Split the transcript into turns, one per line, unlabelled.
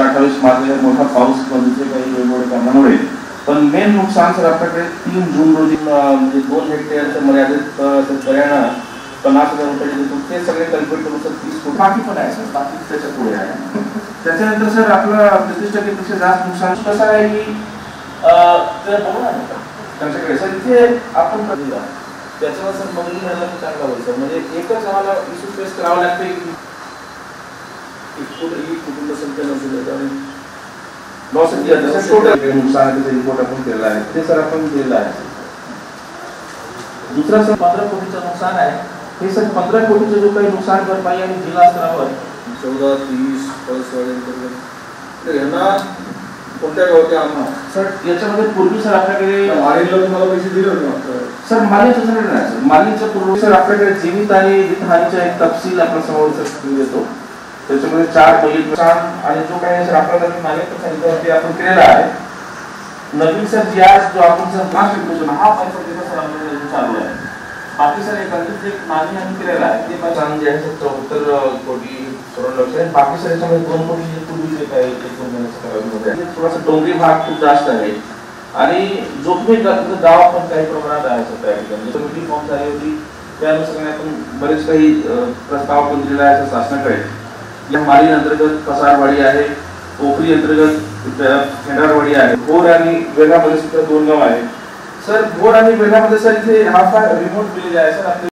अठ्ठावीस मार्च मोठा पाऊस बंदीचे काही वेगवेगळ्या कारणामुळे पण मेन नुकसान सर आपल्याकडे तीन जून रोजी म्हणजे दोन हेक्टरच्या मर्यादित शेतकऱ्यांना पन्नास हजार रुपये देतो. ते सगळे कॅल्क्युलेट करून सर तीस कोटी. बाकी पण आहे सर बाकी. त्याच्या पुढे आहे. त्याच्यानंतर सर आपलं तेहतीस टक्केपेक्षा जास्त नुकसान कसं आहे की त्यांच्याकडे. सर इथे आपण त्याच्यावर सर तर चांगला होईल सर. म्हणजे एकच आम्हाला इश्यू फेस करावा लागते ही कुटुंब लॉस नुकसान रिपोर्ट आपण केलेला आहे. ते सर आपण दिलेलं आहे. दुसरा सर पंधरा कोटीचं नुकसान आहे. हे सर पंधरा कोटीचं जो काही नुकसान भरपाई आणि जिल्हा स्तरावर
चौदा तीस तर यांना कोणत्या गावचे आम्हा?
सर याच्यामध्ये पूर्वी सर आपल्याकडे
मारेला तुम्हाला पैसे दिले होते
सर मालिन्याचं सर नाही सर. मालिन्याच्या पूर्वी सर आपल्याकडे जीवित आणि विधानाचा एक तपशील आपण समोर सर देतो. त्याच्यामध्ये चार नुकसान आणि जो काही आपल्याला मी मालिन्याचं सांगितलं ते आपण केलेला आहे. नवीन सर जी आज जो आपण सर हा पैसा त्याचा सर आपल्याला अजून चालू आहे. बाकी सर एक अंतिम एक मागणी आम्ही केलेला आहे ते पण जे आहे सर चौहत्तर कोटी करोड लक्ष आहे. बाकी सर याच्यामध्ये दोन कोटी जे पूर्वी जे काही एक आहे. थोडासा डोंगरी भाग खूप जास्त आहे. आणि जोखमी गाव पण काही प्रमाणात आहे सर त्या ठिकाणी. कमिटी फॉर्म झाली होती त्या अनुषंगाने आपण बरेच काही प्रस्ताव पण दिलेला आहे सर शासनाकडे. या माली अंतर्गत कसारवाडी आहे पोखरी अंतर्गत खेंडारवाडी आहे. भोर आणि वेगामध्ये सुद्धा दोन गाव आहे सर भोर आणि वेगामध्ये सर इथे हा फार रिमोट विलेज आहे. सर आपले